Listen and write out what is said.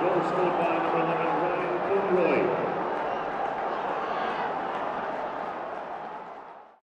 Goal scored by number 11,